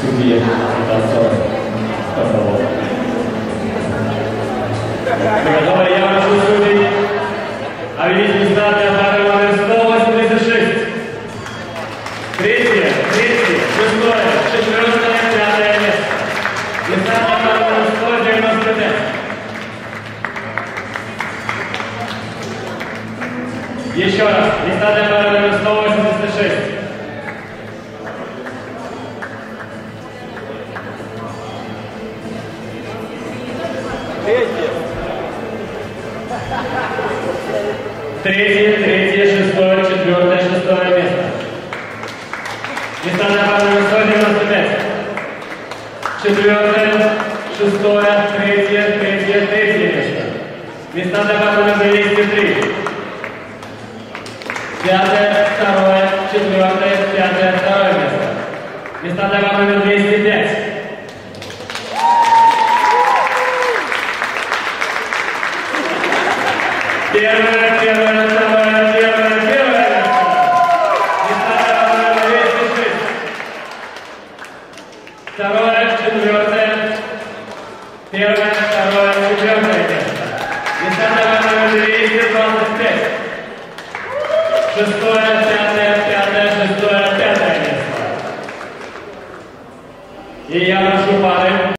судье Донцова. Спасибо. Готовы я прошу судей объявить места для пары номер 186. Третье, третье, шестое, четвертое, пятое место. Места для пары номер 195. Еще раз. Места для Третье. Третье, третье, шестое, четвертое, шестое место. Места на пару 95. Четвертое, шестое, третье, третье, третье место. Места на пару 203. Пятое, второе, четвертое, пятое, второе место. Места на пару 203. Первое, первое, второе, первое, первое. Несмотря на 206. Второе, четвертое. Первое, второе, четвертое место. Несмотря на 225. Шестое, пятое, пятое, шестое, пятое место. И я прошу пары.